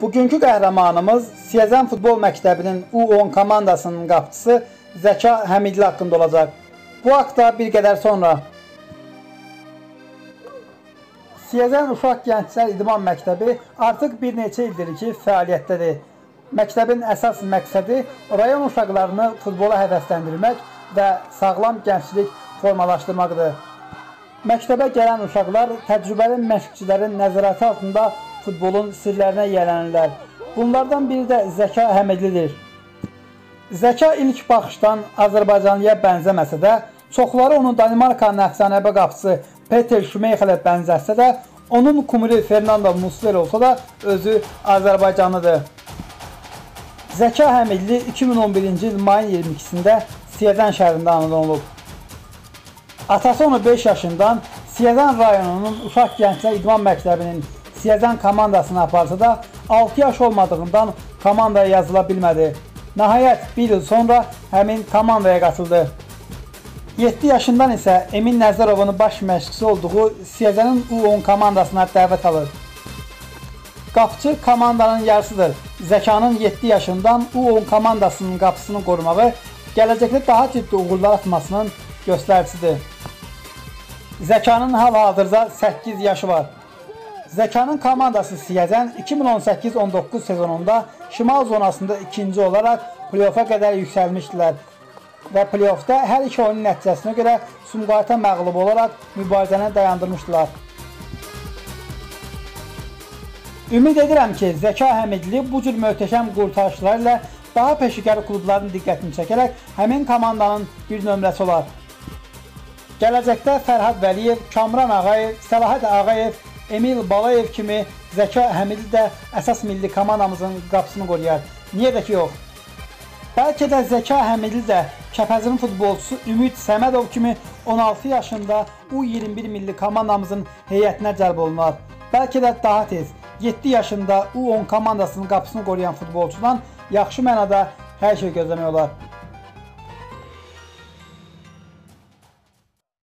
Bugünkü qəhrəmanımız Siyəzən Futbol Məktəbinin U10 komandasının qapıçısı Zəka Həmidli haqqında olacaq. Bu haqda bir qədər sonra Siyəzən Uşaq Gənclər İdman Məktəbi artıq bir neçə ildir ki, fəaliyyətdədir. Məktəbin əsas məqsədi rayon uşaqlarını futbola həvəsləndirmək və sağlam gənclik formalaşdırmaqdır. Məktəbə gələn uşaqlar təcrübəli məşqçilərin nəzarəti altında futbolun sirlərinə yiyələnirlər. Bunlardan biri də Zəka Həmidlidir. Zəka ilk baxışdan Azərbaycanlıya bənzəməsə də, çoxları onu Danimarkanın əfsanəvi qapıçısı Peter Schmeichel'ə bənzətsə də, onun kumiri Fernando Muslera olsa da özü Azərbaycanlıdır. Zəka Həmidli 2011-ci il mayın 22-sində Siyəzən şəhərində anadan olub. Atası onu 5 yaşından Siyəzən rayonunun Uşaq Gənclər İdman Məktəbinin Siyəzən komandasına aparsa da 6 yaş olmadığından komandaya yazıla bilmədi. Nəhayət 1 il sonra həmin komandaya qatıldı. 7 yaşından isə Emin Nəzərovun baş məşqçisi olduğu Siyəzənin U10 komandasına dəvət alır. Qapıcı komandanın yarısıdır. Zəkanın 7 yaşından U10 komandasının qapısını qorumağı gələcəkdə daha ciddi uğurlar atmasının göstəricisidir. Zəkanın hal-hazırda 8 yaşı var. Zəkanın komandası Siyəzən 2018-19 sezonunda Şimal zonasında ikinci olaraq play-offa qədər yüksəlmişdilər və play-offda hər iki oyunun nəticəsinə görə Sumqayıta məğlub olaraq mübarizəni dayandırmışdılar. Ümid edirəm ki, Zəka Həmidli bu cür möhtəşəm qurtarışlar ilə daha peşəkar klubların diqqətini çəkərək həmin komandanın bir nömrəsi olar. Gələcəkdə Fərhad Vəliyev, Kamran Ağayev, Səlahat Ağayev, Emil Balayev kimi Zəka Həmidli də əsas milli komandamızın qapısını qoruyar. Niyə də ki yox? Bəlkə də Zəka Həmidli də Kəpəzinin futbolçusu Ümid Səmədov kimi 16 yaşında U21 milli komandamızın heyətinə cəlb olunar. Bəlkə də daha tez 7 yaşında U10 komandasının qapısını qoruyan futbolçudan yaxşı mənada hər şey gözləmək olar.